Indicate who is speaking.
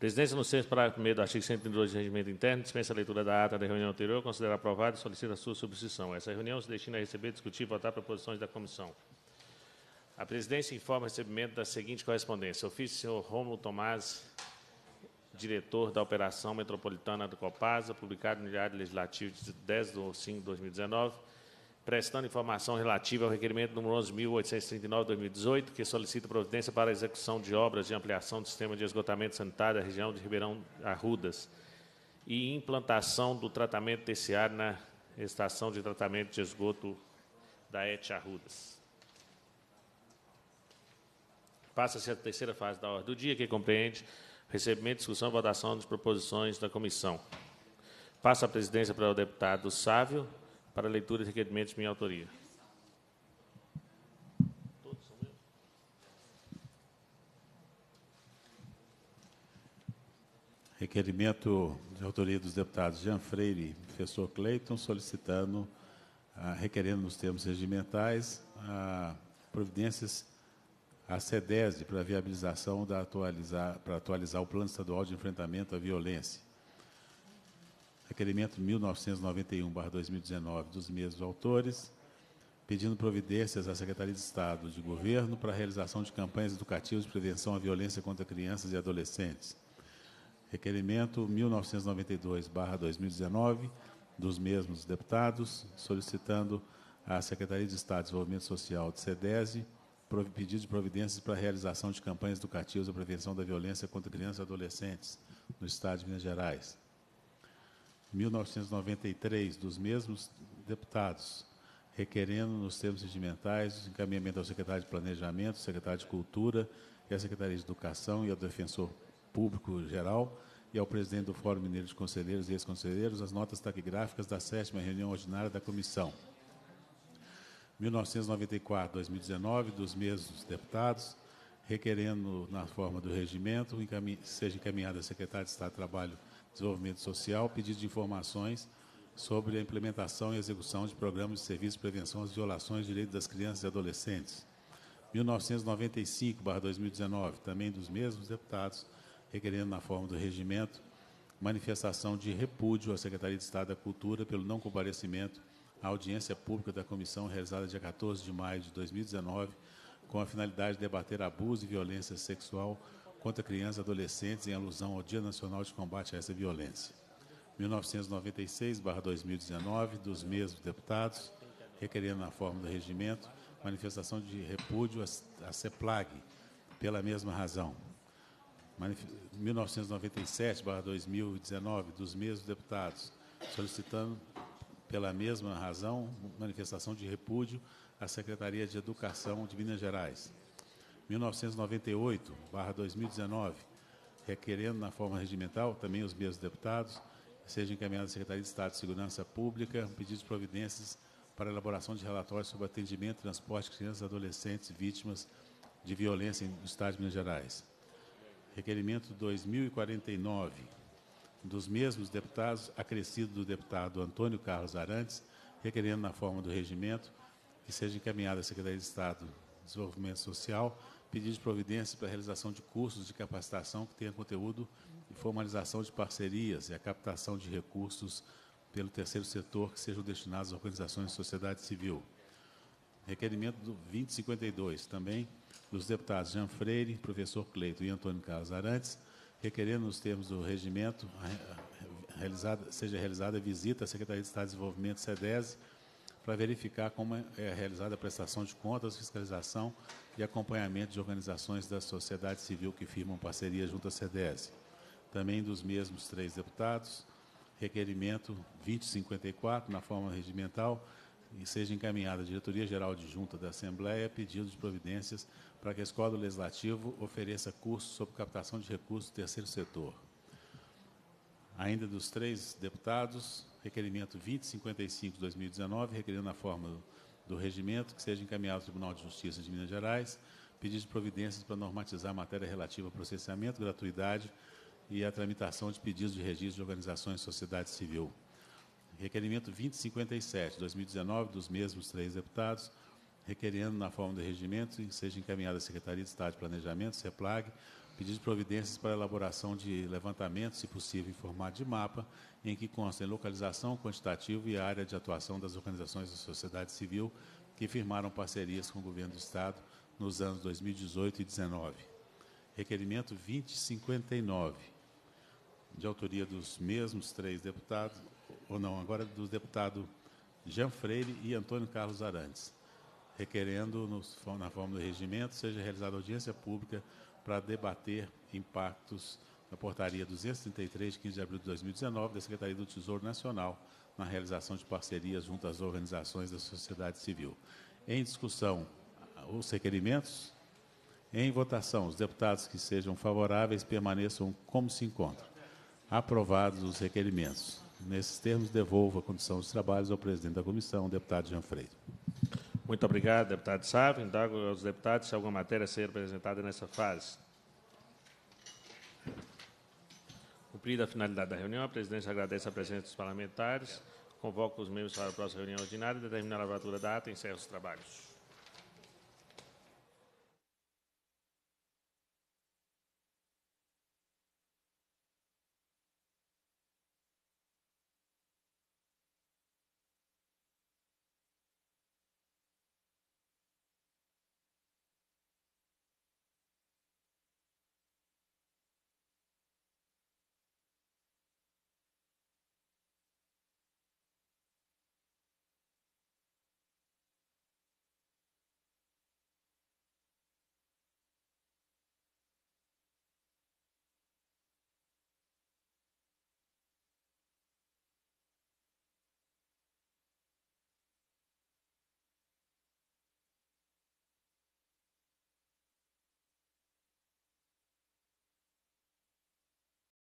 Speaker 1: Presidência, no sexto parágrafo 1 do artigo 132 do Regimento Interno, dispensa a leitura da ata da reunião anterior, considera aprovada e solicita a sua substituição. Essa reunião se destina a receber, discutir e votar proposições da comissão. A presidência informa o recebimento da seguinte correspondência. Ofício do senhor Rômulo Tomás, diretor da Operação Metropolitana do Copasa, publicado no Diário Legislativo de 10 de 5 de 2019, prestando informação relativa ao requerimento número 11.839-2018, que solicita providência para a execução de obras de ampliação do sistema de esgotamento sanitário da região de Ribeirão Arrudas e implantação do tratamento terciário na estação de tratamento de esgoto da ET Arrudas. Passa-se a terceira fase da ordem do dia, que compreende recebimento, discussão e votação das proposições da comissão. Passa a presidência para o deputado Sávio, para a leitura de requerimentos minha autoria.
Speaker 2: Requerimento de autoria dos deputados Jean Freire e professor Cleiton, solicitando, ah, requerendo nos termos regimentais, ah, providências à SEDESE para a viabilização da atualizar, para atualizar o Plano Estadual de Enfrentamento à Violência. Requerimento 1991-2019 dos mesmos autores, pedindo providências à Secretaria de Estado de Governo para a realização de campanhas educativas de prevenção à violência contra crianças e adolescentes. Requerimento 1992-2019 dos mesmos deputados, solicitando à Secretaria de Estado de Desenvolvimento Social de SEDESE pedido de providências para a realização de campanhas educativas à prevenção da violência contra crianças e adolescentes no Estado de Minas Gerais. 1993, dos mesmos deputados, requerendo, nos termos regimentais, encaminhamento ao secretário de Planejamento, secretário de Cultura e à Secretaria de Educação e ao Defensor Público Geral e ao presidente do Fórum Mineiro de Conselheiros e Ex-Conselheiros as notas taquigráficas da sétima reunião ordinária da comissão. 1994, 2019, dos mesmos deputados, requerendo, na forma do regimento, seja encaminhada à Secretaria de Estado de Trabalho Desenvolvimento Social pedido de informações sobre a implementação e execução de programas de serviço de prevenção às violações de direitos das crianças e adolescentes. 1995-2019, também dos mesmos deputados, requerendo, na forma do regimento, manifestação de repúdio à Secretaria de Estado da Cultura pelo não comparecimento a audiência pública da comissão realizada dia 14 de maio de 2019, com a finalidade de debater abuso e violência sexual contra crianças e adolescentes em alusão ao Dia Nacional de Combate a essa violência. 1996-2019, dos mesmos deputados, requerendo na forma do regimento manifestação de repúdio à CEPLAG, pela mesma razão. 1997-2019, dos mesmos deputados, solicitando pela mesma razão, manifestação de repúdio à Secretaria de Educação de Minas Gerais. 1998-2019, requerendo na forma regimental, também os mesmos deputados, seja encaminhado à Secretaria de Estado de Segurança Pública pedido de providências para elaboração de relatórios sobre atendimento e transporte de crianças e adolescentes vítimas de violência no Estado de Minas Gerais. Requerimento 2049, dos mesmos deputados, acrescido do deputado Antônio Carlos Arantes, requerendo na forma do regimento que seja encaminhada à Secretaria de Estado Desenvolvimento Social pedido de providência para a realização de cursos de capacitação que tenha conteúdo e formalização de parcerias e a captação de recursos pelo terceiro setor que sejam destinados a organizações de sociedade civil. Requerimento do 2052, também dos deputados Jean Freire, professor Cleito e Antônio Carlos Arantes, requerendo nos termos do regimento realizada, seja realizada visita à Secretaria de Estado de Desenvolvimento, SEDES, para verificar como é realizada a prestação de contas, fiscalização e acompanhamento de organizações da sociedade civil que firmam parceria junto à SEDES. Também dos mesmos três deputados, requerimento 2054, na forma regimental, e seja encaminhada à Diretoria Geral de Junta da Assembleia pedido de providências para que a Escola do Legislativo ofereça cursos sobre captação de recursos do terceiro setor. Ainda dos três deputados, requerimento 2055 de 2019, requerendo na forma do regimento que seja encaminhado ao Tribunal de Justiça de Minas Gerais, pedido de providências para normatizar a matéria relativa ao processamento, gratuidade e a tramitação de pedidos de registro de organizações de sociedade civil. Requerimento 2057, 2019, dos mesmos três deputados, requerendo, na forma do regimento, que seja encaminhada à Secretaria de Estado de Planejamento, CEPLAG, Pedido de providências para elaboração de levantamento, se possível, em formato de mapa, em que constem localização, quantitativo e área de atuação das organizações da sociedade civil que firmaram parcerias com o Governo do Estado nos anos 2018 e 2019. Requerimento 2059, de autoria dos mesmos três deputados, ou não, agora do deputado Jean Freire e Antônio Carlos Arantes, requerendo, nos, na forma do regimento, seja realizada audiência pública para debater impactos da portaria 233, de 15 de abril de 2019, da Secretaria do Tesouro Nacional, na realização de parcerias junto às organizações da sociedade civil. Em discussão, os requerimentos. Em votação, os deputados que sejam favoráveis permaneçam como se encontram. Aprovados os requerimentos. Nesses termos, devolvo a condição dos trabalhos ao presidente da comissão, deputado Jean Freire.
Speaker 1: Muito obrigado, deputado Sávio. Indago aos deputados se alguma matéria a ser apresentada nessa fase. Cumprida a finalidade da reunião, a presidência agradece a presença dos parlamentares, convoca os membros para a próxima reunião ordinária e determina a lavratura da ata e encerra os trabalhos.